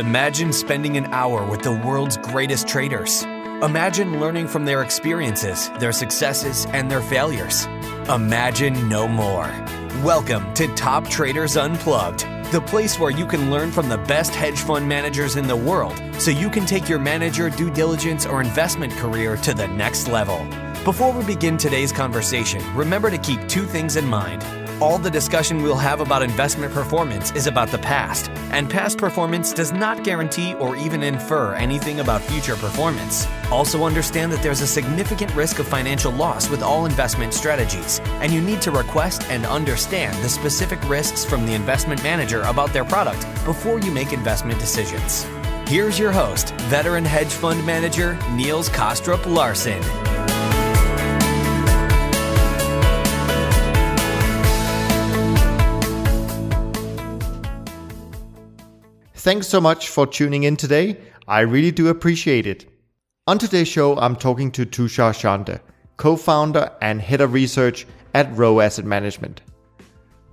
Imagine spending an hour with the world's greatest traders. Imagine learning from their experiences, their successes, and their failures. Imagine no more. Welcome to Top Traders Unplugged, the place where you can learn from the best hedge fund managers in the world so you can take your manager, due diligence, or investment career to the next level. Before we begin today's conversation, remember to keep two things in mind. All the discussion we'll have about investment performance is about the past, and past performance does not guarantee or even infer anything about future performance. Also, understand that there's a significant risk of financial loss with all investment strategies, and you need to request and understand the specific risks from the investment manager about their product before you make investment decisions. Here's your host, veteran hedge fund manager Niels Kaastrup Larsen. Thanks so much for tuning in today. I really do appreciate it. On today's show, I'm talking to Tushar Chande, co founder and head of research at Rho Asset Management.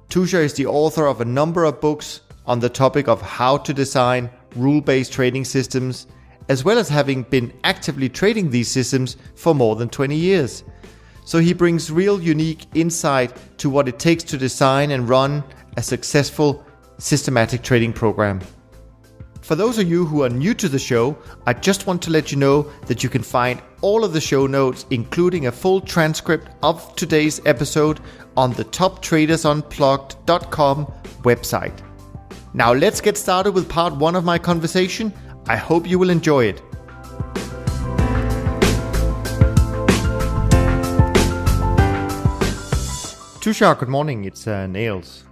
Tushar is the author of a number of books on the topic of how to design rule based trading systems, as well as having been actively trading these systems for more than 20 years. So he brings real unique insight to what it takes to design and run a successful systematic trading program. For those of you who are new to the show, I just want to let you know that you can find all of the show notes, including a full transcript of today's episode, on the toptradersunplugged.com website. Now let's get started with part one of my conversation. I hope you will enjoy it. Tushar, good morning. It's uh, Niels.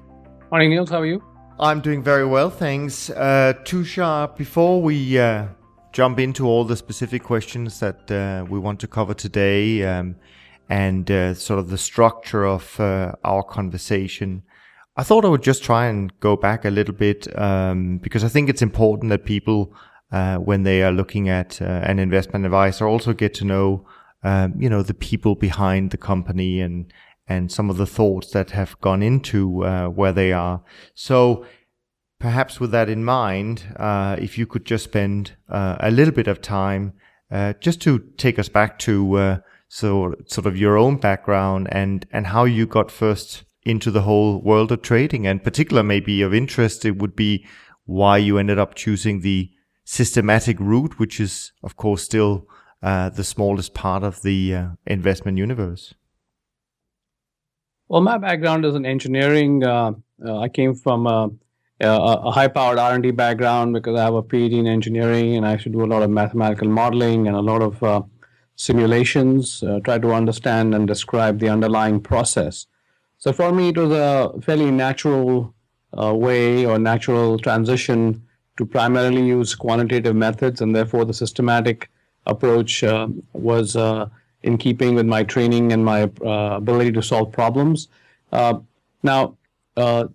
Morning, Niels. How are you? I'm doing very well, thanks. Uh, Tushar, before we uh, jump into all the specific questions that uh, we want to cover today um, and uh, sort of the structure of uh, our conversation, I thought I would just try and go back a little bit um, because I think it's important that people, uh, when they are looking at an investment advisor, also get to know, um, you know, the people behind the company and and some of the thoughts that have gone into uh, where they are. So perhaps with that in mind, uh, if you could just spend uh, a little bit of time uh, just to take us back to uh, so sort of your own background and and how you got first into the whole world of trading, and particular maybe of interest, it would be why you ended up choosing the systematic route, which is of course still uh, the smallest part of the investment universe. Well, my background is in engineering. Uh, uh, I came from a, a high-powered R&D background because I have a PhD in engineering, and I to do a lot of mathematical modeling and a lot of uh, simulations, uh, try to understand and describe the underlying process. So for me, it was a fairly natural uh, way or natural transition to primarily use quantitative methods, and therefore the systematic approach uh, was in keeping with my training and my uh, ability to solve problems. Uh, now, uh,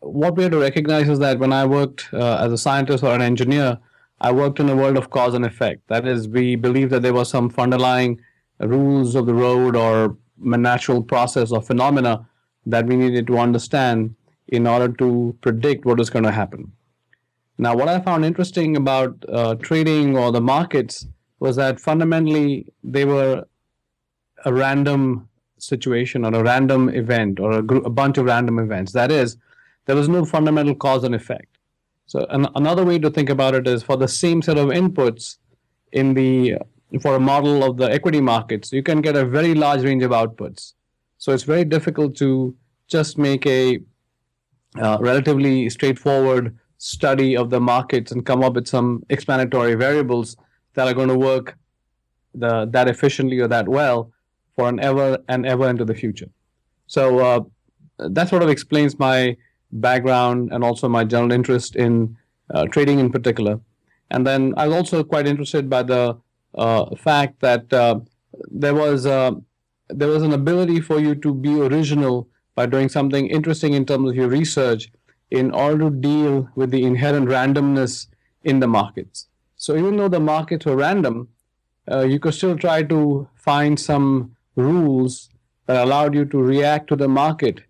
what we have to recognize is that when I worked uh, as a scientist or an engineer, I worked in a world of cause and effect. That is, we believed that there was some underlying rules of the road or natural process or phenomena that we needed to understand in order to predict what is going to happen. Now, what I found interesting about uh, trading or the markets was that fundamentally they were a random situation or a random event or a, group, a bunch of random events. That is, there was no fundamental cause and effect. So an, another way to think about it is for the same set of inputs in the for a model of the equity markets, you can get a very large range of outputs. So it's very difficult to just make a uh, relatively straightforward study of the markets and come up with some explanatory variables that are going to work the, that efficiently or that well for an ever and ever into the future. So uh, that sort of explains my background and also my general interest in uh, trading in particular. And then I was also quite interested by the uh, fact that uh, there was uh, there was an ability for you to be original by doing something interesting in terms of your research in order to deal with the inherent randomness in the markets. So even though the markets were random, uh, you could still try to find some rules that allowed you to react to the market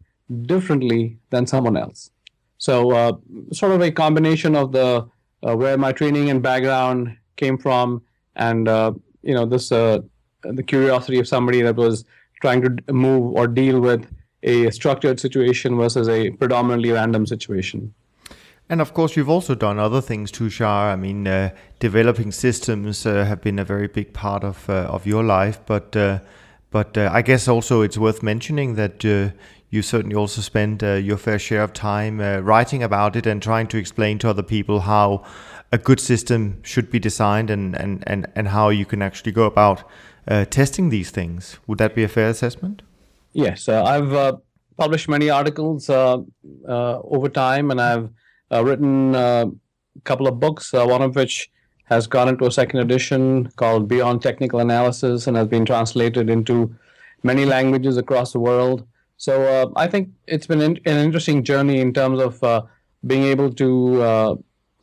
differently than someone else. So, uh, sort of a combination of the uh, where my training and background came from, and uh, you know this uh, the curiosity of somebody that was trying to move or deal with a structured situation versus a predominantly random situation. And of course, you've also done other things, too, Tushar. I mean, uh, developing systems uh, have been a very big part of of your life. But but uh, I guess also it's worth mentioning that uh, you certainly also spend your fair share of time writing about it and trying to explain to other people how a good system should be designed and and and, and how you can actually go about testing these things. Would that be a fair assessment? Yes, I've published many articles over time, and I've uh, written uh, a couple of books, uh, one of which has gone into a second edition called Beyond Technical Analysis and has been translated into many languages across the world. So uh, I think it's been in, an interesting journey in terms of uh, being able to uh,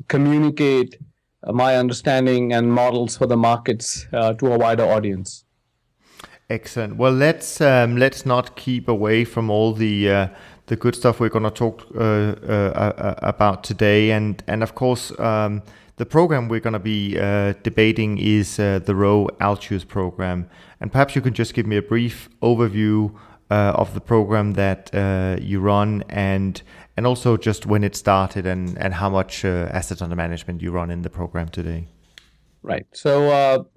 communicate my understanding and models for the markets to a wider audience. Excellent. Well, let's um, let's not keep away from all the the good stuff we're going to talk uh, uh, about today. And and of course, um, the program we're going to be uh, debating is uh, the Rho Altius program. And perhaps you can just give me a brief overview uh, of the program that uh, you run and and also just when it started and and how much assets under management you run in the program today. Right. So.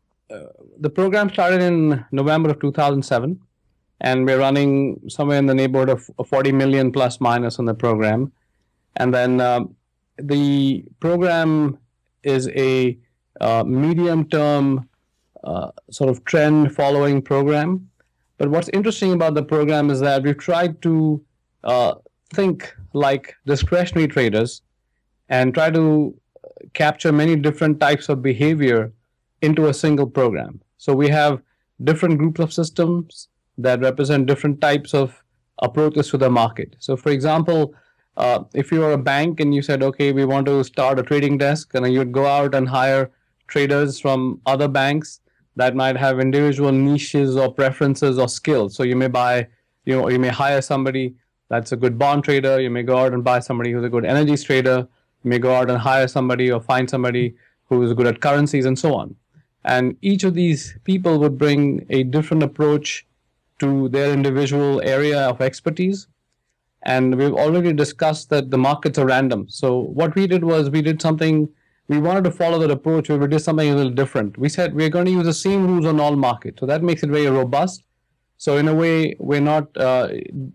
the program started in November of 2007 and we're running somewhere in the neighborhood of 40 million plus minus on the program. And then uh, the program is a uh, medium term uh, sort of trend following program. But what's interesting about the program is that we've tried to uh, think like discretionary traders and try to capture many different types of behavior into a single program. So we have different groups of systems that represent different types of approaches to the market. So, for example, uh, if you are a bank and you said, okay, we want to start a trading desk, and you'd go out and hire traders from other banks that might have individual niches or preferences or skills. So you may buy, you know, you may hire somebody that's a good bond trader. You may go out and buy somebody who's a good energies trader. You may go out and hire somebody or find somebody who's good at currencies and so on. And each of these people would bring a different approach to their individual area of expertise. And we've already discussed that the markets are random. So what we did was we did something, we wanted to follow that approach where we did something a little different. We said we're going to use the same rules on all markets. So that makes it very robust. So in a way, we're not uh,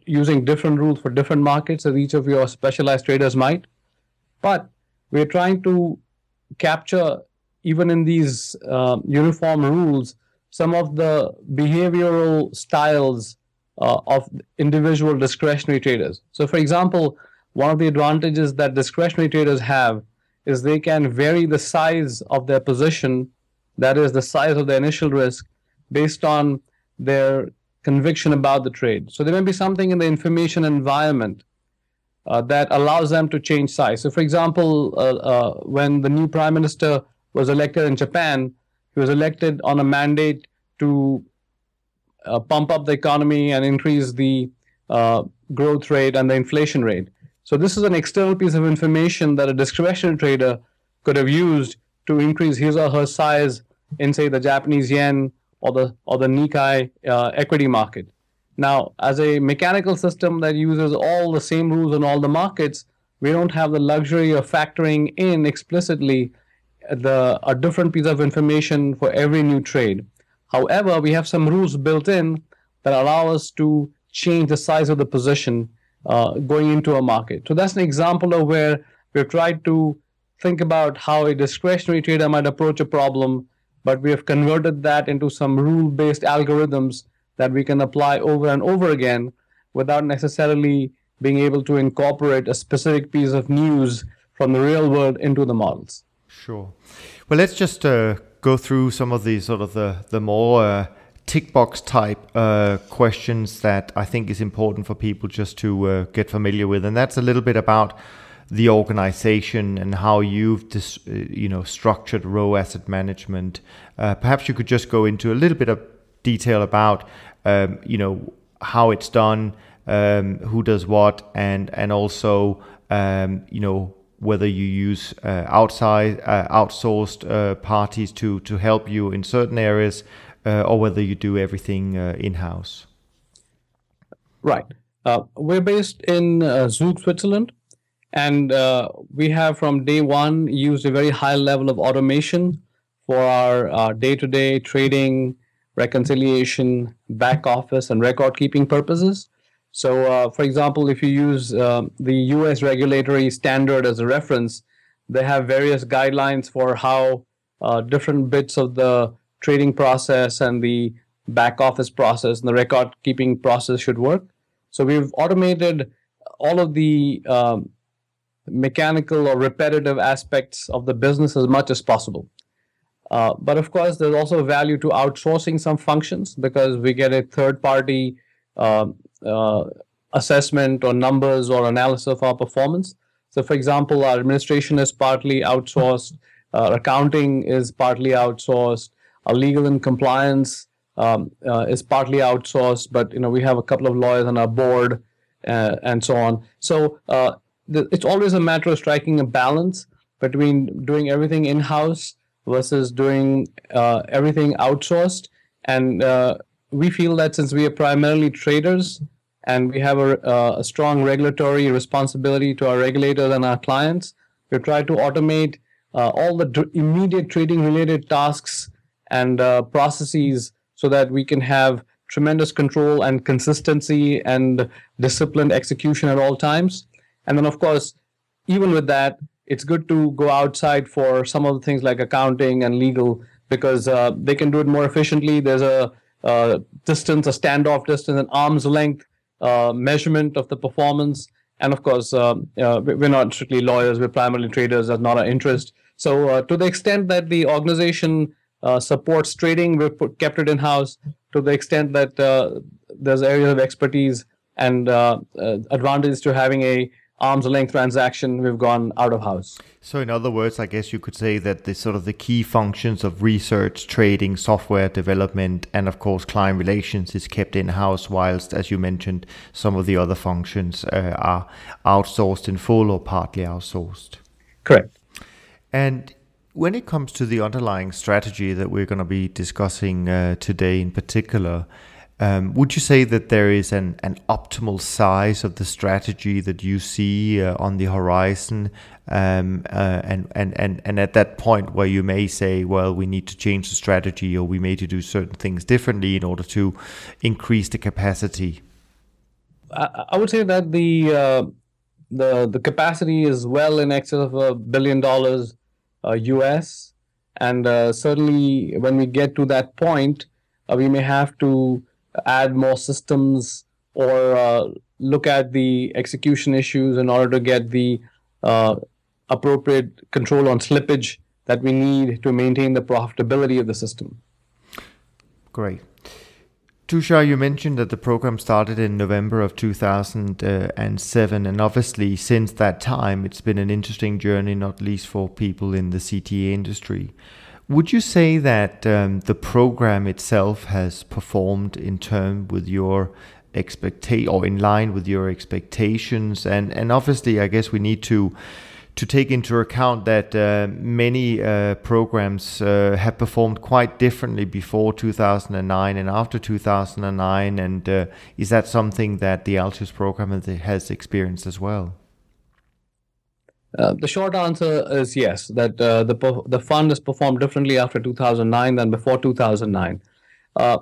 using different rules for different markets as each of your specialized traders might. But we're trying to capture, even in these uh, uniform rules, some of the behavioral styles uh, of individual discretionary traders. So, for example, one of the advantages that discretionary traders have is they can vary the size of their position, that is, the size of the initial risk, based on their conviction about the trade. So, there may be something in the information environment uh, that allows them to change size. So, for example, uh, uh when the new prime minister was elected in Japan, he was elected on a mandate to uh, pump up the economy and increase the uh, growth rate and the inflation rate. So this is an external piece of information that a discretionary trader could have used to increase his or her size in, say, the Japanese yen or the or the Nikkei uh, equity market. Now, as a mechanical system that uses all the same rules in all the markets, we don't have the luxury of factoring in explicitly the a different piece of information for every new trade. However, we have some rules built in that allow us to change the size of the position uh, going into a market. So that's an example of where we've tried to think about how a discretionary trader might approach a problem, but we have converted that into some rule-based algorithms that we can apply over and over again without necessarily being able to incorporate a specific piece of news from the real world into the models. Sure. Well, let's just uh, go through some of the sort of the the more uh, tick box type uh, questions that I think is important for people just to uh, get familiar with, and that's a little bit about the organization and how you've dis, uh, you know structured Rho Asset Management. Uh, perhaps you could just go into a little bit of detail about um, you know how it's done, um, who does what, and and also um, you know whether you use uh, outside uh, outsourced uh, parties to to help you in certain areas, uh, or whether you do everything uh, in house. Right. Uh, we're based in Zug, Switzerland, and we have from day one used a very high level of automation for our day-to-day trading, reconciliation, back office, and record keeping purposes. So, uh, for example, if you use uh, the US regulatory standard as a reference, they have various guidelines for how uh, different bits of the trading process and the back office process and the record keeping process should work. So, we've automated all of the um, mechanical or repetitive aspects of the business as much as possible. Uh, but of course, there's also value to outsourcing some functions because we get a third party uh, uh, assessment or numbers or analysis of our performance. So, for example, our administration is partly outsourced, accounting is partly outsourced, our legal and compliance um, uh, is partly outsourced, but you know we have a couple of lawyers on our board uh, and so on. So uh, it's always a matter of striking a balance between doing everything in house versus doing uh, everything outsourced. And we feel that since we are primarily traders and we have a, a strong regulatory responsibility to our regulators and our clients, we try to automate uh, all the d- immediate trading related tasks and uh, processes so that we can have tremendous control and consistency and disciplined execution at all times. And then, of course, even with that, it's good to go outside for some of the things like accounting and legal because uh, they can do it more efficiently. There's a uh, distance, a standoff distance, an arm's length uh, measurement of the performance. And of course, uh, we're not strictly lawyers, we're primarily traders. That's not our interest. So, to the extent that the organization supports trading, we've put, kept it in house. To the extent that there's areas of expertise and advantages to having a arm's length transaction, we've gone out of house. So, in other words, I guess you could say that the sort of the key functions of research, trading, software development, and of course client relations is kept in house, whilst, as you mentioned, some of the other functions uh, are outsourced in full or partly outsourced. Correct. And when it comes to the underlying strategy that we're going to be discussing uh, today in particular, um, would you say that there is an, an optimal size of the strategy that you see uh, on the horizon? Um, uh, and, and, and, and at that point where you may say, well, we need to change the strategy or we may to do certain things differently in order to increase the capacity? I, I would say that the, uh, the, the capacity is well in excess of a billion dollars US. Uh, and uh, certainly when we get to that point, uh, we may have to add more systems or uh, look at the execution issues in order to get the uh, appropriate control on slippage that we need to maintain the profitability of the system. Great. Tushar, you mentioned that the program started in November of 2007, and obviously since that time, it's been an interesting journey, not least for people in the CTA industry. Would you say that um, the program itself has performed in term with your expectation or in line with your expectations? And and obviously, I guess we need to to take into account that uh, many uh, programs uh, have performed quite differently before 2009 and after 2009. And uh, is that something that the Altius program has experienced as well? Uh, the short answer is yes, that uh, the, the fund has performed differently after 2009 than before 2009. Uh,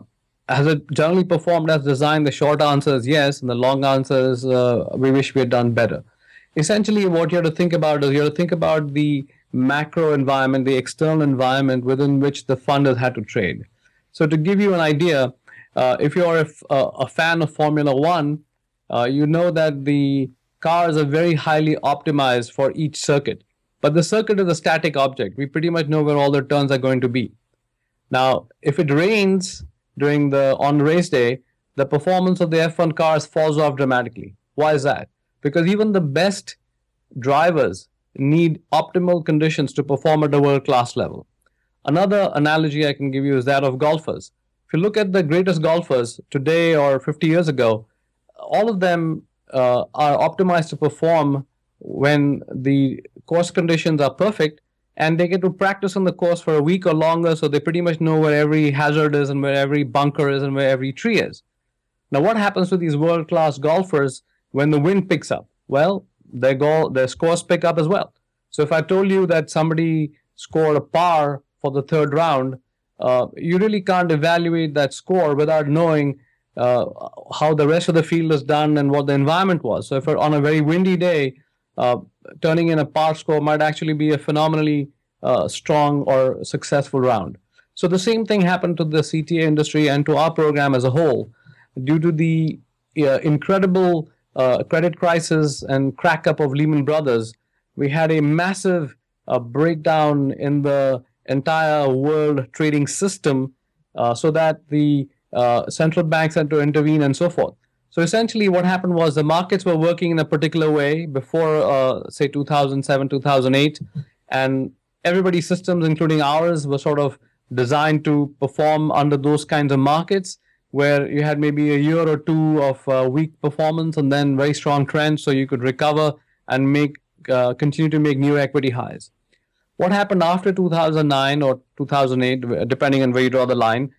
has it generally performed as designed? The short answer is yes, and the long answer is uh, we wish we had done better. Essentially, what you have to think about is you have to think about the macro environment, the external environment within which the fund has had to trade. So, to give you an idea, uh, if you're a, a, fan of Formula One, you know that the cars are very highly optimized for each circuit. But the circuit is a static object. We pretty much know where all the turns are going to be. Now, if it rains during the on race day, the performance of the F1 cars falls off dramatically. Why is that? Because even the best drivers need optimal conditions to perform at a world class level. Another analogy I can give you is that of golfers. If you look at the greatest golfers today or 50 years ago, all of them uh, are optimized to perform when the course conditions are perfect and they get to practice on the course for a week or longer so they pretty much know where every hazard is and where every bunker is and where every tree is. Now what happens to these world class golfers when the wind picks up? Well their goal their scores pick up as well. So if i told you that somebody scored a par for the third round uh, you really can't evaluate that score without knowing uh, how the rest of the field is done and what the environment was. So if on a very windy day, uh, turning in a par score might actually be a phenomenally uh, strong or successful round. So the same thing happened to the CTA industry and to our program as a whole, due to the uh, incredible uh, credit crisis and crack up of Lehman Brothers. We had a massive uh, breakdown in the entire world trading system, so that the uh, central banks had to intervene and so forth. So essentially, what happened was the markets were working in a particular way before, uh, say, 2007, 2008, and everybody's systems, including ours, were sort of designed to perform under those kinds of markets where you had maybe a year or two of uh, weak performance and then very strong trends, so you could recover and make uh, continue to make new equity highs. What happened after 2009 or 2008, depending on where you draw the line,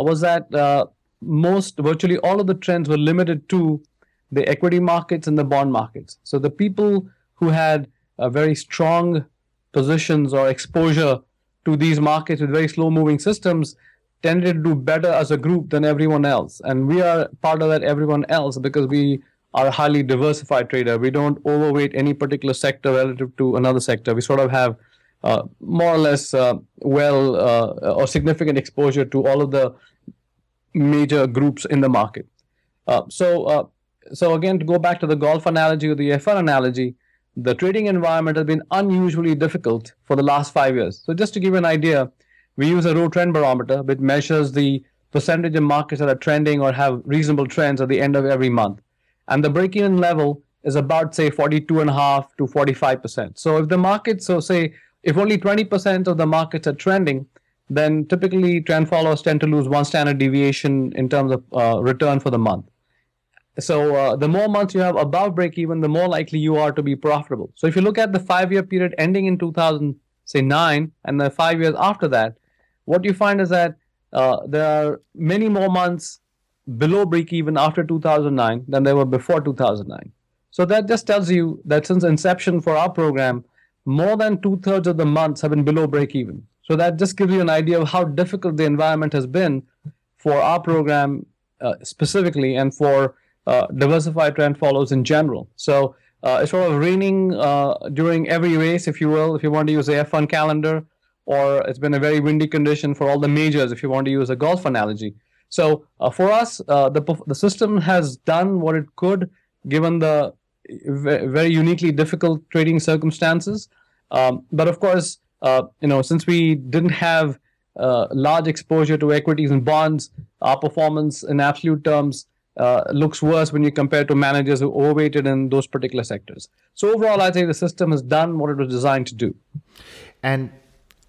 was that uh, most, virtually all of the trends were limited to the equity markets and the bond markets. So the people who had uh, very strong positions or exposure to these markets with very slow moving systems tended to do better as a group than everyone else. And we are part of that everyone else because we are a highly diversified trader. We don't overweight any particular sector relative to another sector. We sort of have uh, more or less uh, well uh, or significant exposure to all of the major groups in the market. so, so again, to go back to the golf analogy or the F1 analogy, the trading environment has been unusually difficult for the last five years. So, just to give you an idea, we use a Rho trend barometer, which measures the percentage of markets that are trending or have reasonable trends at the end of every month. And the break even level is about, say, 42.5 to 45%. So, if the market, so say, if only 20% of the markets are trending, then typically trend followers tend to lose one standard deviation in terms of uh, return for the month. So uh, the more months you have above break even, the more likely you are to be profitable. So if you look at the five-year period ending in 2009 and the five years after that, what you find is that uh, there are many more months below break even after 2009 than there were before 2009. So that just tells you that since inception for our program, more than two thirds of the months have been below break even. So that just gives you an idea of how difficult the environment has been for our program uh, specifically and for uh, diversified trend follows in general. So uh, it's sort of raining uh, during every race, if you will, if you want to use the F1 calendar, or it's been a very windy condition for all the majors, if you want to use a golf analogy. So uh, for us, uh, the, the system has done what it could given the very uniquely difficult trading circumstances. Um, but of course, uh, you know, since we didn't have uh, large exposure to equities and bonds, our performance in absolute terms uh, looks worse when you compare to managers who overweighted in those particular sectors. So overall, I'd say the system has done what it was designed to do. And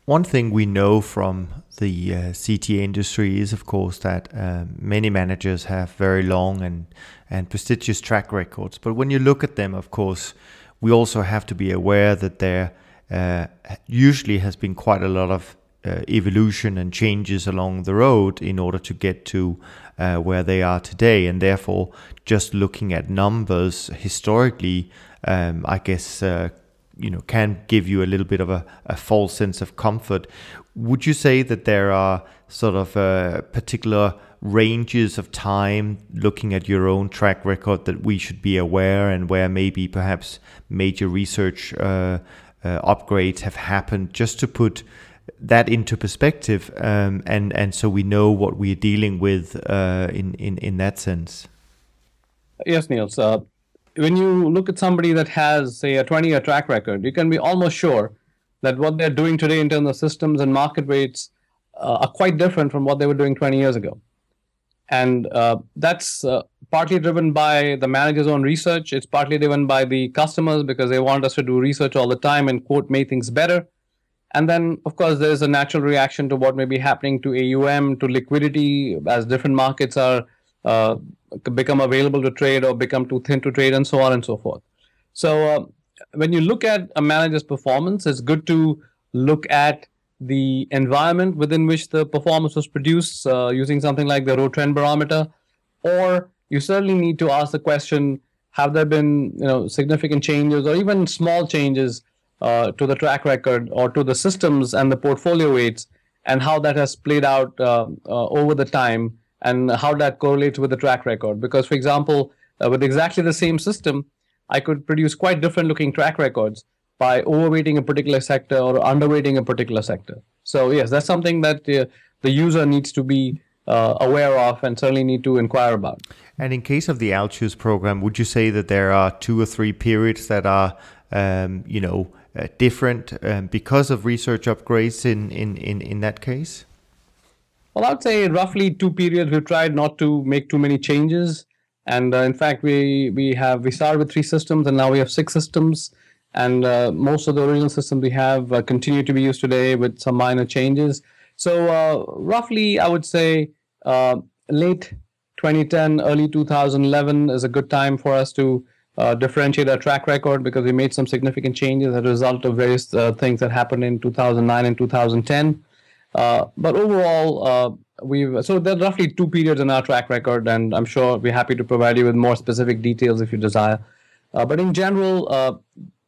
one thing we know from the uh, CTA industry is, of course, that uh, many managers have very long and, and prestigious track records. But when you look at them, of course, we also have to be aware that there uh, usually has been quite a lot of uh, evolution and changes along the road in order to get to uh, where they are today. And therefore, just looking at numbers historically, um, I guess uh, you know can give you a little bit of a, a false sense of comfort. Would you say that there are sort of uh, particular ranges of time looking at your own track record that we should be aware and where maybe perhaps major research uh, uh, upgrades have happened just to put that into perspective um, and and so we know what we're dealing with uh, in, in in that sense yes Neil so when you look at somebody that has, say, a 20 year track record, you can be almost sure that what they're doing today in terms of systems and market rates uh, are quite different from what they were doing 20 years ago. And uh, that's uh, partly driven by the manager's own research. It's partly driven by the customers because they want us to do research all the time and, quote, make things better. And then, of course, there's a natural reaction to what may be happening to AUM, to liquidity, as different markets are uh, become available to trade or become too thin to trade and so on and so forth. So uh, when you look at a manager's performance, it's good to look at the environment within which the performance was produced uh, using something like the Rho trend barometer, or you certainly need to ask the question: Have there been you know significant changes or even small changes uh, to the track record or to the systems and the portfolio weights, and how that has played out uh, uh over the time, and how that correlates with the track record? Because, for example, uh, with exactly the same system, I could produce quite different looking track records by overweighting a particular sector or underweighting a particular sector. So yes, that's something that uh, the user needs to be uh, aware of and certainly need to inquire about. And in case of the Altius program, would you say that there are two or three periods that are, um, you know, uh, different um, because of research upgrades in, in, in, in that case? Well, I'd say roughly two periods. We've tried not to make too many changes. And uh, in fact, we, we have we started with three systems and now we have six systems and uh, most of the original systems we have uh, continue to be used today with some minor changes. So uh, roughly, I would say uh, late 2010, early 2011 is a good time for us to uh, differentiate our track record because we made some significant changes as a result of various uh, things that happened in 2009 and 2010. but overall, we've so there are roughly two periods in our track record, and I'm sure we're happy to provide you with more specific details if you desire. but in general,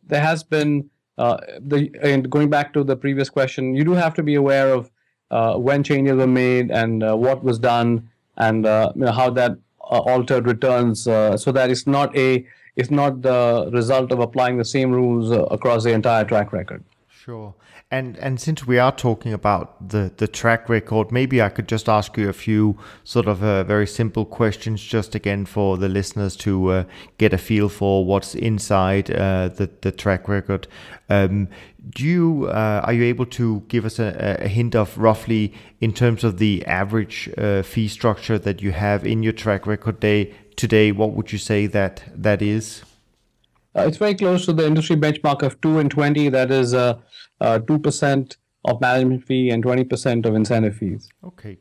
there has been uh, the and going back to the previous question, you do have to be aware of uh, when changes were made and uh, what was done and uh, you know, how that uh, altered returns, uh, so that it's not a it's not the result of applying the same rules across the entire track record. Sure. And and since we are talking about the the track record, maybe I could just ask you a few sort of uh, very simple questions, just again for the listeners to uh, get a feel for what's inside uh, the the track record. Um, do you uh, are you able to give us a, a, hint of roughly in terms of the average uh, fee structure that you have in your track record day today? What would you say that that is? Uh, it's very close to the industry benchmark of two and twenty. That is uh, 2% of management fee and 20% of incentive fees. Okay.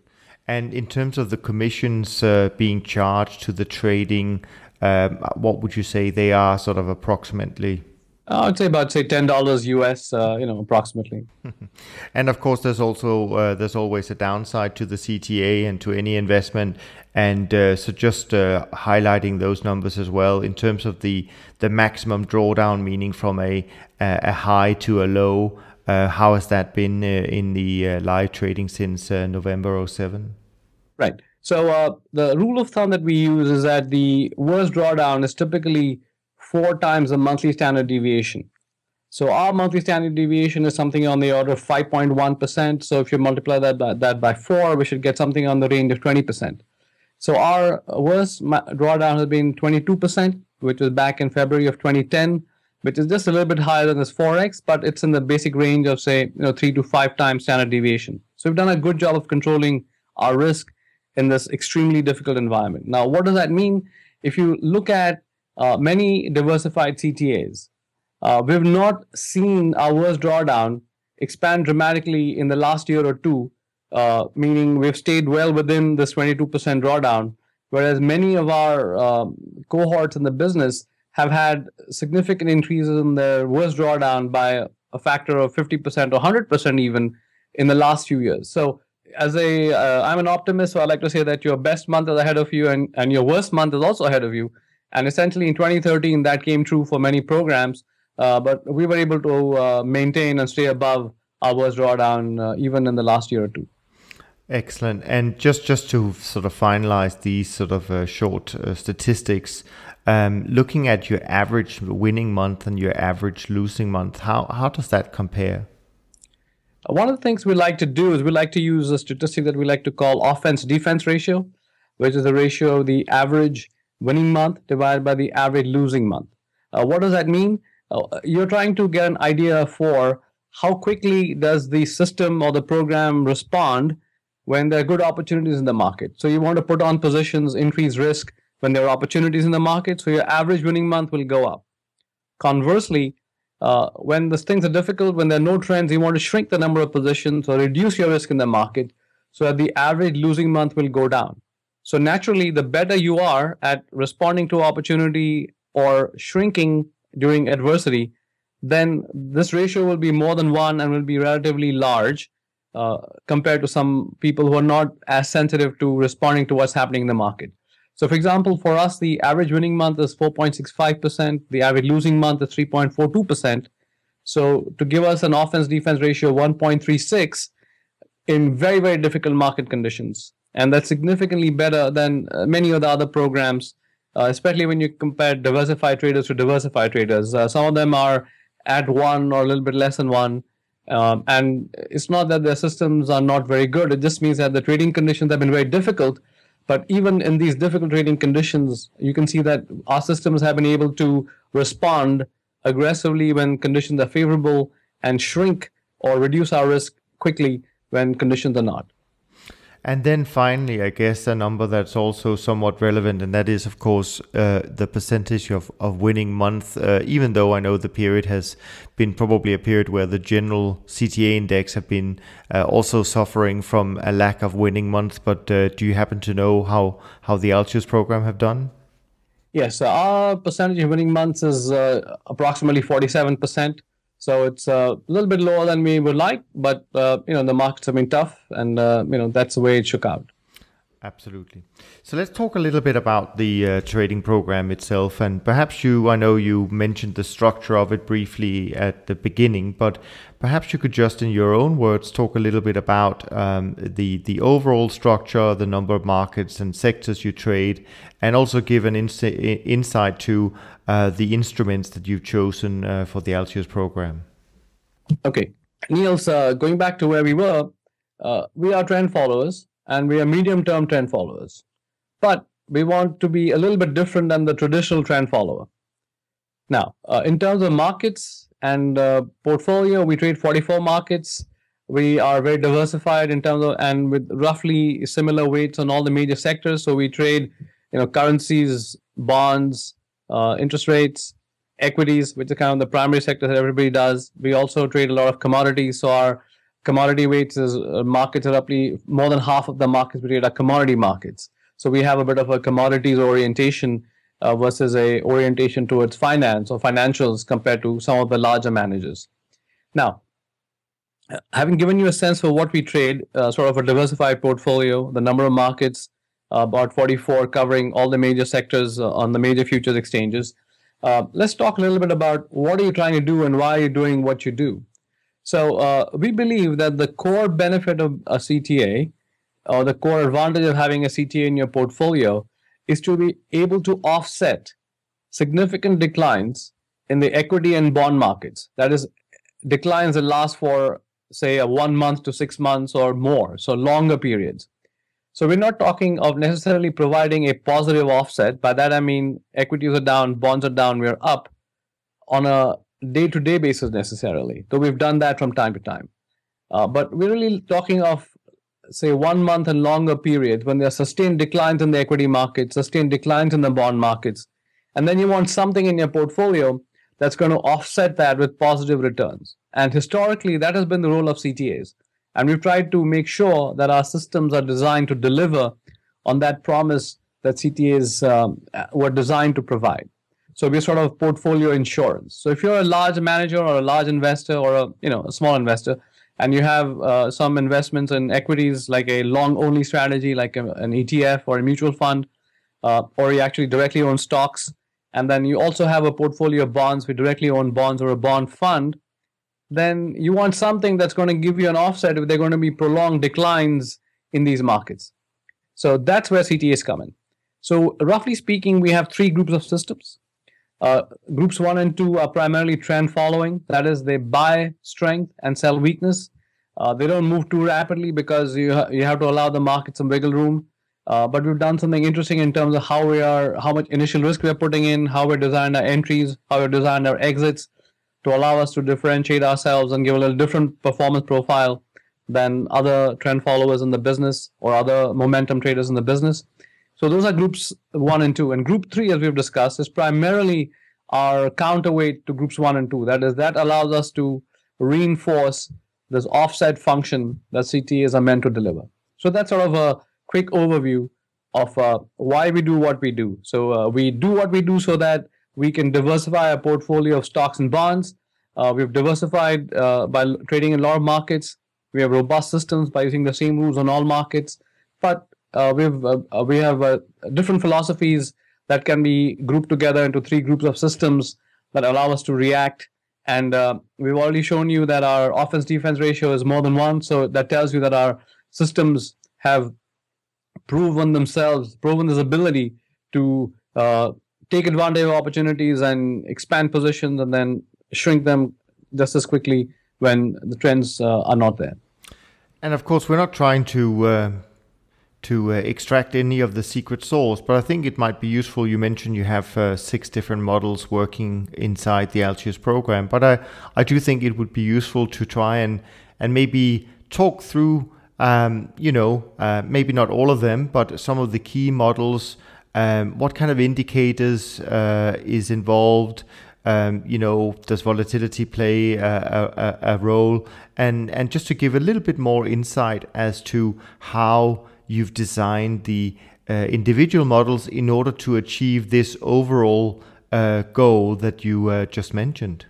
And in terms of the commissions uh, being charged to the trading, um, what would you say they are sort of approximately? I would say about say ten dollars US, uh, you know, approximately. and of course, there's also uh, there's always a downside to the CTA and to any investment. And uh, so, just uh, highlighting those numbers as well in terms of the the maximum drawdown, meaning from a a high to a low. Uh, how has that been uh, in the live trading since November 07? Right. So the rule of thumb that we use is that the worst drawdown is typically four times the monthly standard deviation. So our monthly standard deviation is something on the order of 5.1%. So if you multiply that by, that by four, we should get something on the range of 20%. So our worst drawdown has been 22%, which was back in February of 2010, which is just a little bit higher than this 4x, but it's in the basic range of say, you know, three to five times standard deviation. So we've done a good job of controlling our risk in this extremely difficult environment. Now, what does that mean? If you look at uh, many diversified CTAs. Uh, we've not seen our worst drawdown expand dramatically in the last year or two, uh, meaning we've stayed well within this 22% drawdown, whereas many of our um, cohorts in the business have had significant increases in their worst drawdown by a factor of 50% or 100% even in the last few years. So as a, uh, an optimist, so I like to say that your best month is ahead of you and, and your worst month is also ahead of you. And essentially in 2013, that came true for many programs, uh, but we were able to uh, maintain and stay above our worst drawdown uh, even in the last year or two. Excellent. And just just to sort of finalize these sort of uh, short uh, statistics, um, looking at your average winning month and your average losing month, how how does that compare? One of the things we like to do is we like to use a statistic that we like to call offense defense ratio, which is the ratio of the average winning month divided by the average losing month. Uh, what does that mean? Uh, you're trying to get an idea for how quickly does the system or the program respond when there are good opportunities in the market. So you want to put on positions, increase risk when there are opportunities in the market. So your average winning month will go up. Conversely, uh, when the things are difficult, when there are no trends, you want to shrink the number of positions or reduce your risk in the market so that the average losing month will go down. So naturally, the better you are at responding to opportunity or shrinking during adversity, then this ratio will be more than one and will be relatively large uh, compared to some people who are not as sensitive to responding to what's happening in the market. So, for example, for us, the average winning month is 4.65%, the average losing month is 3.42%. So, to give us an offense defense ratio of 1.36 in very, very difficult market conditions. And that's significantly better than uh, many of the other programs, uh, especially when you compare diversified traders to diversified traders. Uh, some of them are at one or a little bit less than one. Um, and it's not that their systems are not very good. It just means that the trading conditions have been very difficult. But even in these difficult trading conditions, you can see that our systems have been able to respond aggressively when conditions are favorable and shrink or reduce our risk quickly when conditions are not. And then finally, I guess a number that's also somewhat relevant, and that is, of course, uh, the percentage of, of winning month. Uh, even though I know the period has been probably a period where the general CTA index have been uh, also suffering from a lack of winning months. But uh, do you happen to know how how the Altius program have done? Yes, our percentage of winning months is uh, approximately forty seven percent. So it's uh, a little bit lower than we would like, but uh, you know the markets have been tough, and uh, you know that's the way it shook out. Absolutely. So let's talk a little bit about the uh, trading program itself, and perhaps you, I know you mentioned the structure of it briefly at the beginning, but perhaps you could just, in your own words, talk a little bit about um, the the overall structure, the number of markets and sectors you trade, and also give an ins- insight to uh, the instruments that you've chosen uh, for the Altius program. Okay, Niels, uh, going back to where we were, uh, we are trend followers and we are medium-term trend followers, but we want to be a little bit different than the traditional trend follower. Now, uh, in terms of markets and uh, portfolio, we trade 44 markets. We are very diversified in terms of and with roughly similar weights on all the major sectors. So we trade, you know, currencies, bonds, uh, interest rates, equities, which are kind of the primary sector that everybody does. We also trade a lot of commodities. So our commodity weights is uh, markets are roughly more than half of the markets we trade are commodity markets. So we have a bit of a commodities orientation uh, versus a orientation towards finance or financials compared to some of the larger managers. Now, having given you a sense for what we trade, uh, sort of a diversified portfolio, the number of markets, uh, about 44 covering all the major sectors uh, on the major futures exchanges. Uh, let's talk a little bit about what are you trying to do and why are you doing what you do. So uh, we believe that the core benefit of a CTA or the core advantage of having a CTA in your portfolio is to be able to offset significant declines in the equity and bond markets. That is, declines that last for, say, a one month to six months or more, so longer periods. So we're not talking of necessarily providing a positive offset. By that I mean equities are down, bonds are down, we're up on a day-to-day basis necessarily. Though we've done that from time to time. Uh, but we're really talking of say one month and longer periods when there are sustained declines in the equity markets, sustained declines in the bond markets, and then you want something in your portfolio that's going to offset that with positive returns. And historically, that has been the role of CTAs. And we've tried to make sure that our systems are designed to deliver on that promise that CTAs um, were designed to provide. So we're sort of portfolio insurance. So if you're a large manager or a large investor or a you know a small investor, and you have uh, some investments in equities like a long only strategy like a, an ETF or a mutual fund, uh, or you actually directly own stocks, and then you also have a portfolio of bonds, we directly own bonds or a bond fund, then you want something that's going to give you an offset if there are going to be prolonged declines in these markets. So that's where CTAs come in. So roughly speaking, we have three groups of systems. Uh, groups one and two are primarily trend following. That is, they buy strength and sell weakness. Uh, they don't move too rapidly because you ha- you have to allow the market some wiggle room. Uh, but we've done something interesting in terms of how we are, how much initial risk we are putting in, how we design our entries, how we design our exits, to allow us to differentiate ourselves and give a little different performance profile than other trend followers in the business or other momentum traders in the business. So those are groups one and two. And group three, as we've discussed, is primarily our counterweight to groups one and two. That is, that allows us to reinforce this offset function that CTAs are meant to deliver. So that's sort of a quick overview of uh, why we do what we do. So uh, we do what we do so that we can diversify our portfolio of stocks and bonds. Uh, we've diversified uh, by trading in a lot of markets. We have robust systems by using the same rules on all markets. But uh, we've uh, uh, we have uh, different philosophies that can be grouped together into three groups of systems that allow us to react. And we've already shown you that our offense defense ratio is more than one. So that tells you that our systems have proven themselves, proven this ability to take advantage of opportunities and expand positions and then shrink them just as quickly when the trends uh, are not there. And of course, we're not trying to uh, to uh, extract any of the secret sauce, but I think it might be useful. You mentioned you have uh, six different models working inside the Altius program, but I I do think it would be useful to try and and maybe talk through. Um, you know, uh, maybe not all of them, but some of the key models um, what kind of indicators uh, is involved? Um, you know, does volatility play a, a, a, role? And and just to give a little bit more insight as to how you've designed the uh, individual models in order to achieve this overall uh, goal that you uh, just mentioned.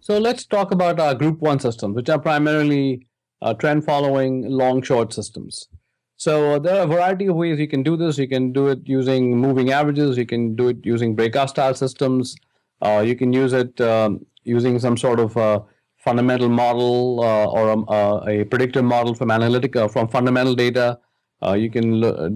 So let's talk about our Group One systems, which are primarily uh, trend following long short systems. So there are a variety of ways you can do this. You can do it using moving averages. You can do it using breakout style systems. Uh, you can use it um, using some sort of uh, fundamental model uh, or a, uh, a, predictive model from analytic uh, from fundamental data. You can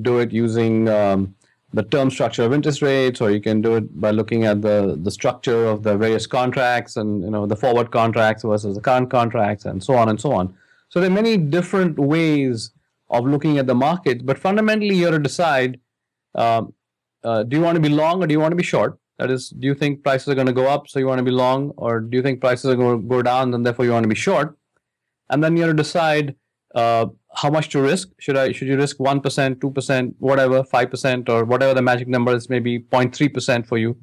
do it using um, the term structure of interest rates, or you can do it by looking at the the structure of the various contracts and you know the forward contracts versus the current contracts and so on and so on. So there are many different ways of looking at the market. But fundamentally, you have to decide: um, uh, do you want to be long or do you want to be short? That is, do you think prices are going to go up, so you want to be long, or do you think prices are going to go down, and therefore you want to be short? And then you have to decide uh, how much to risk. Should I should you risk one percent, two percent, whatever, five percent, or whatever the magic number is, maybe 0.3 percent for you.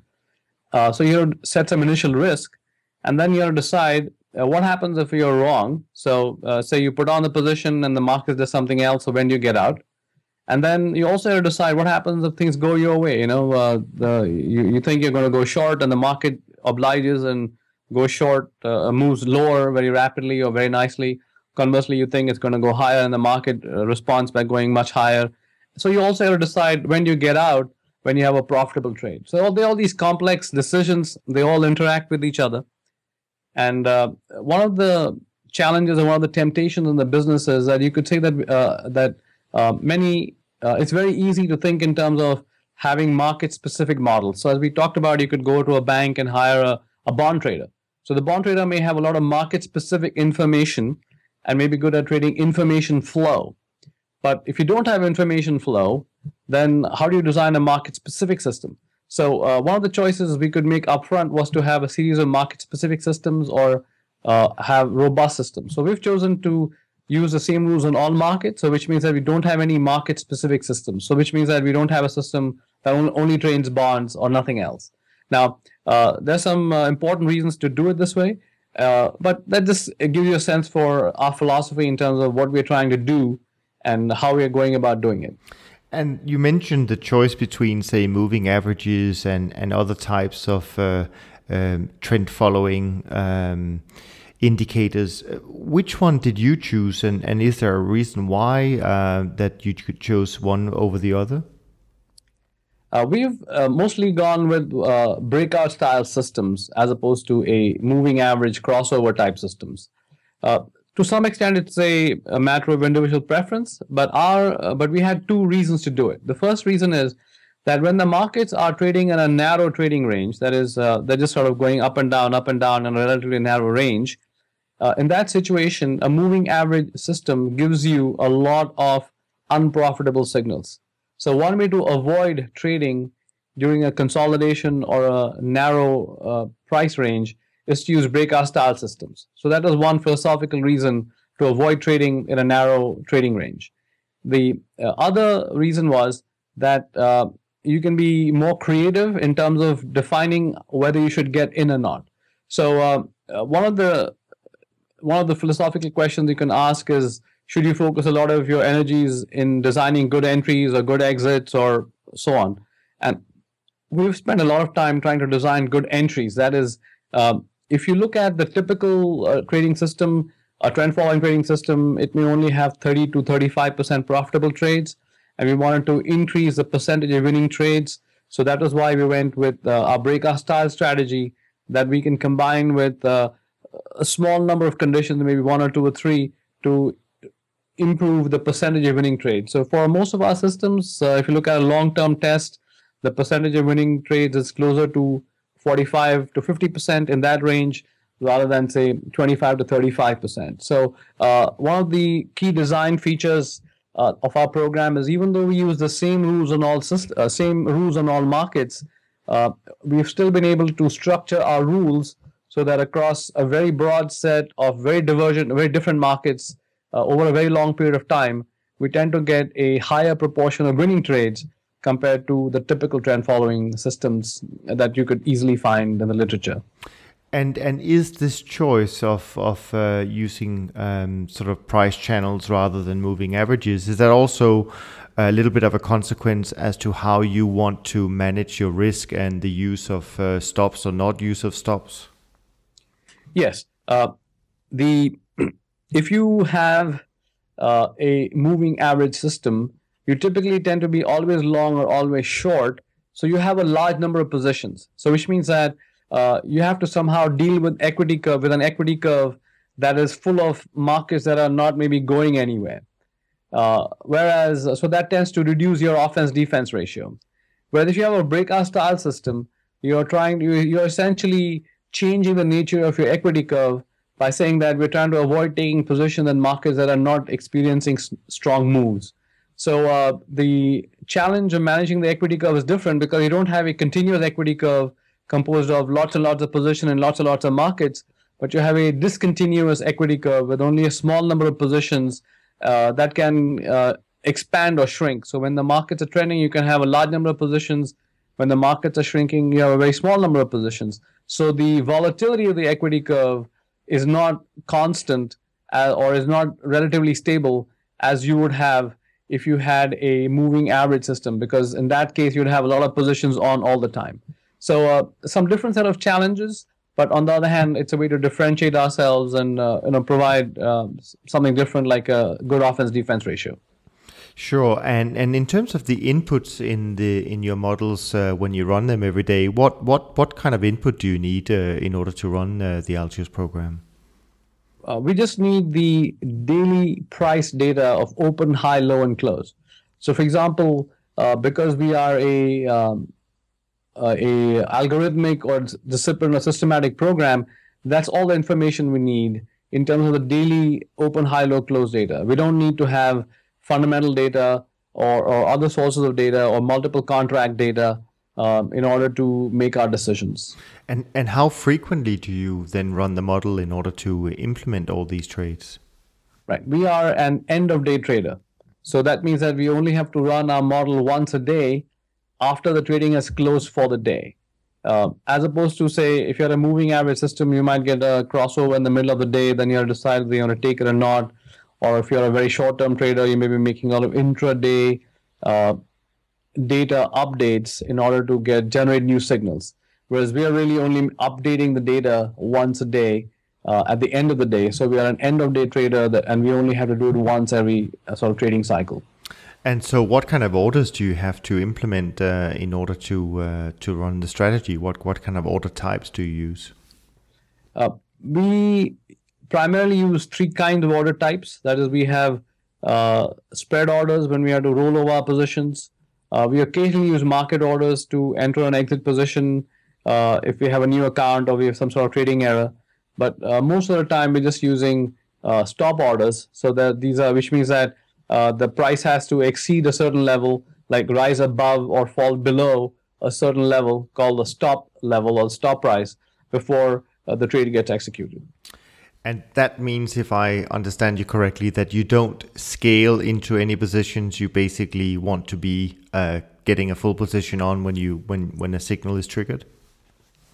Uh, so you set some initial risk, and then you have to decide uh, what happens if you're wrong? So, uh, say you put on the position and the market does something else. So when do you get out? And then you also have to decide what happens if things go your way. You know, uh, the you, you think you're going to go short, and the market obliges and goes short, uh, moves lower very rapidly or very nicely. Conversely, you think it's going to go higher, and the market uh, responds by going much higher. So you also have to decide when you get out when you have a profitable trade. So all, all these complex decisions, they all interact with each other. And uh, one of the challenges and one of the temptations in the business is that you could say that uh, that uh, many uh, it's very easy to think in terms of having market specific models. So as we talked about, you could go to a bank and hire a, a bond trader. So the bond trader may have a lot of market specific information and may be good at trading information flow. But if you don't have information flow, then how do you design a market specific system? So uh, one of the choices we could make upfront was to have a series of market-specific systems or uh, have robust systems. So we've chosen to use the same rules in all markets, so which means that we don't have any market-specific systems. So which means that we don't have a system that only trades bonds or nothing else. Now, uh, there's some uh, important reasons to do it this way, uh, but that just gives you a sense for our philosophy in terms of what we're trying to do and how we're going about doing it. And you mentioned the choice between, say, moving averages and, and other types of uh, um, trend following um, indicators. Which one did you choose, and, and is there a reason why uh, that you chose one over the other? Uh, we've uh, mostly gone with uh, breakout style systems as opposed to a moving average crossover type systems. Uh, to some extent it's a, a matter of individual preference but our uh, but we had two reasons to do it the first reason is that when the markets are trading in a narrow trading range that is uh, they're just sort of going up and down up and down in a relatively narrow range uh, in that situation a moving average system gives you a lot of unprofitable signals so one way to avoid trading during a consolidation or a narrow uh, price range is to use breakout style systems. So that is one philosophical reason to avoid trading in a narrow trading range. The uh, other reason was that uh, you can be more creative in terms of defining whether you should get in or not. So uh, uh one of the one of the philosophical questions you can ask is should you focus a lot of your energies in designing good entries or good exits or so on and we've spent a lot of time trying to design good entries that is Um, if you look at the typical uh, trading system, a trend following trading system, it may only have 30 to 35% profitable trades. And we wanted to increase the percentage of winning trades. So that was why we went with uh, our breakout style strategy that we can combine with uh, a small number of conditions, maybe one or two or three, to improve the percentage of winning trades. So for most of our systems, uh, if you look at a long-term test, the percentage of winning trades is closer to 45 to 50 percent in that range rather than say 25 to 35 percent. So uh, one of the key design features uh, of our program is even though we use the same rules on all uh, same rules on all markets, uh, we've still been able to structure our rules so that across a very broad set of very divergent, very different markets uh, over a very long period of time, we tend to get a higher proportion of winning trades compared to the typical trend following systems that you could easily find in the literature. And and is this choice of of uh, using um, sort of price channels rather than moving averages is that also a little bit of a consequence as to how you want to manage your risk and the use of uh, stops or not use of stops? Yes. Uh, the if you have uh, a moving average system, you typically tend to be always long or always short. So you have a large number of positions. So which means that uh, you have to somehow deal with equity curve with an equity curve that is full of markets that are not maybe going anywhere. Uh, whereas, so that tends to reduce your offense defense ratio. Whereas if you have a breakout style system, you're trying, you're essentially changing the nature of your equity curve by saying that we're trying to avoid taking positions in markets that are not experiencing strong moves. So uh, the challenge of managing the equity curve is different because you don't have a continuous equity curve composed of lots and lots of positions and lots and lots of markets, but you have a discontinuous equity curve with only a small number of positions uh, that can uh, expand or shrink. So when the markets are trending, you can have a large number of positions. When the markets are shrinking, you have a very small number of positions. So the volatility of the equity curve is not constant uh, or is not relatively stable as you would have if you had a moving average system, because in that case, you'd have a lot of positions on all the time. So uh, some different set of challenges, but on the other hand, it's a way to differentiate ourselves and uh, you know provide uh, something different, like a good offense defense ratio. Sure, and and in terms of the inputs in the in your models uh, when you run them every day, what what what kind of input do you need uh, in order to run uh, the Altius program? Uh, we just need the daily price data of open, high, low, and close. So, for example, uh, because we are a um, uh, a algorithmic or discipline or systematic program, that's all the information we need in terms of the daily open, high, low, close data. We don't need to have fundamental data or, or other sources of data or multiple contract data um, in order to make our decisions. And and how frequently do you then run the model in order to implement all these trades? Right. We are an end of day trader. So that means that we only have to run our model once a day after the trading has closed for the day. Uh, as opposed to say, if you're a moving average system, you might get a crossover in the middle of the day, then you have to decide whether you want to take it or not. Or if you're a very short-term trader, you may be making a lot of intraday uh, data updates in order to get generate new signals. Whereas we are really only updating the data once a day uh, at the end of the day. So we are an end of day trader, that, and we only have to do it once every uh, sort of trading cycle. And so, what kind of orders do you have to implement uh, in order to uh, to run the strategy? What what kind of order types do you use? Uh, we primarily use three kinds of order types. That is, we have uh, spread orders when we have to roll over our positions. Uh, we occasionally use market orders to enter an exit position uh, if we have a new account or we have some sort of trading error. But uh, most of the time, we're just using uh, stop orders. So that these are, which means that uh, the price has to exceed a certain level, like rise above or fall below a certain level called the stop level or stop price before the trade gets executed. And that means, if I understand you correctly, that you don't scale into any positions. You basically want to be uh, getting a full position on when you when when a signal is triggered.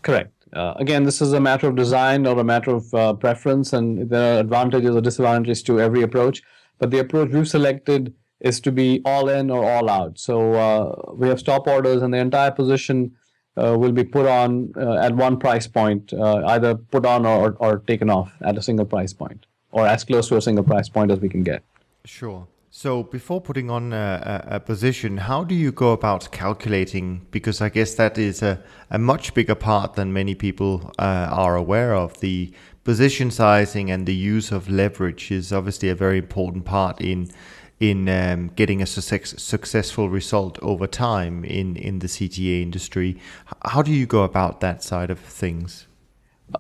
Correct. Uh, again, this is a matter of design or a matter of uh, preference, and there are advantages or disadvantages to every approach. But the approach we've selected is to be all in or all out. So uh, we have stop orders, and the entire position will be put on uh, at one price point, uh, either put on or, or taken off at a single price point, or as close to a single price point as we can get. Sure. So before putting on a, a, position, how do you go about calculating? Because I guess that is a, a much bigger part than many people uh, are aware of. The position sizing and the use of leverage is obviously a very important part in in um, getting a success, successful result over time in, in the CTA industry. How do you go about that side of things?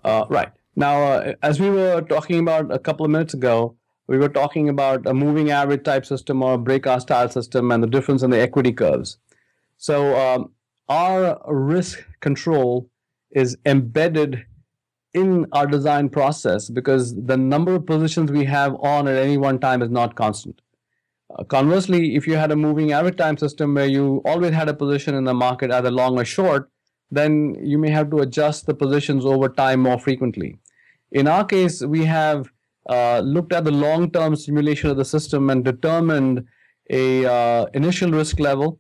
Uh, right. Now, uh, as we were talking about a couple of minutes ago, we were talking about a moving average type system or a breakout style system and the difference in the equity curves. So, um, our risk control is embedded in our design process because the number of positions we have on at any one time is not constant. Conversely, if you had a moving average time system where you always had a position in the market either long or short, then you may have to adjust the positions over time more frequently. In our case, we have uh, looked at the long-term simulation of the system and determined a uh, initial risk level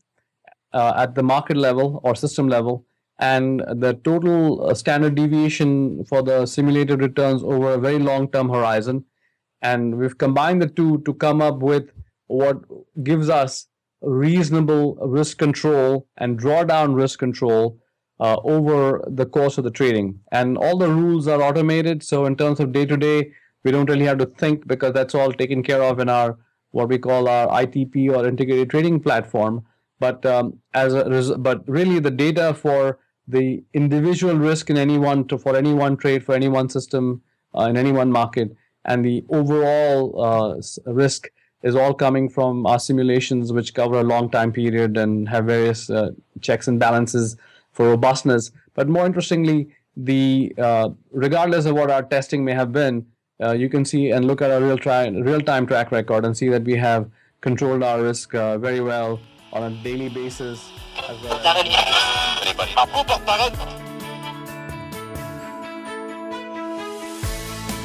uh, at the market level or system level and the total uh, standard deviation for the simulated returns over a very long-term horizon and we've combined the two to come up with what gives us reasonable risk control and drawdown risk control uh, over the course of the trading. And all the rules are automated. So in terms of day to day, we don't really have to think because that's all taken care of in our what we call our ITP or integrated trading platform. But um, as a but really the data for the individual risk in any one to, for any one trade for any one system uh, in any one market and the overall uh, risk is all coming from our simulations, which cover a long time period and have various uh, checks and balances for robustness. But more interestingly, the uh, regardless of what our testing may have been, uh, you can see and look at our real tri- real time track record and see that we have controlled our risk uh, very well on a daily basis. Well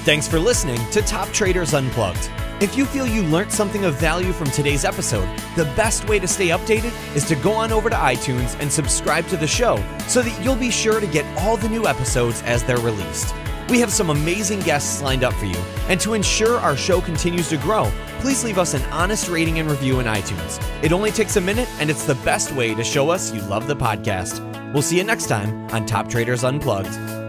Thanks for listening to Top Traders Unplugged. If you feel you learned something of value from today's episode, the best way to stay updated is to go on over to iTunes and subscribe to the show so that you'll be sure to get all the new episodes as they're released. We have some amazing guests lined up for you, and to ensure our show continues to grow, please leave us an honest rating and review in iTunes. It only takes a minute, and it's the best way to show us you love the podcast. We'll see you next time on Top Traders Unplugged.